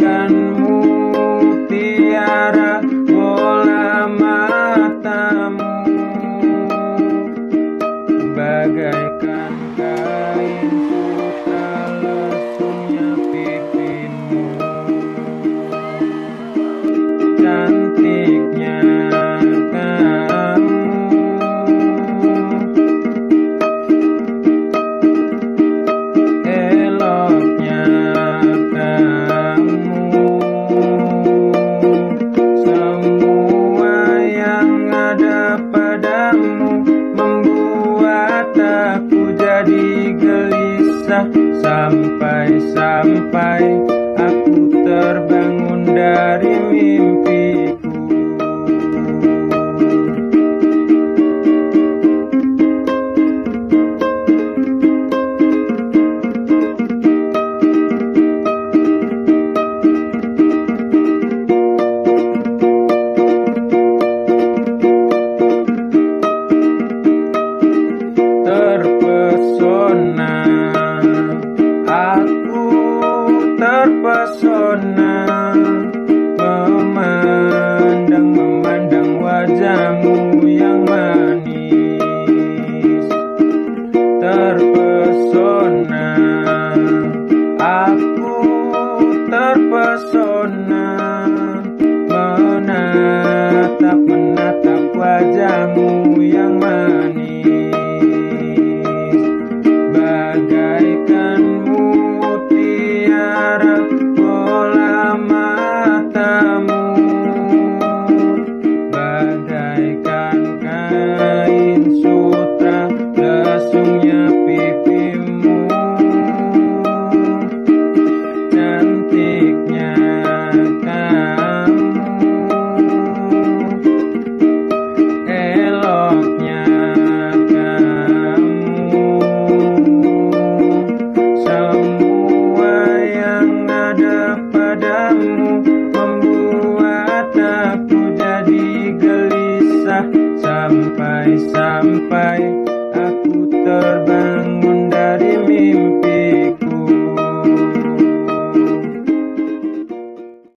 akan basah sampai-sampai aku terbangun dari mimpi. Terpesona Menatap, menatap wajahmu yang manis Sampai-sampai aku terbang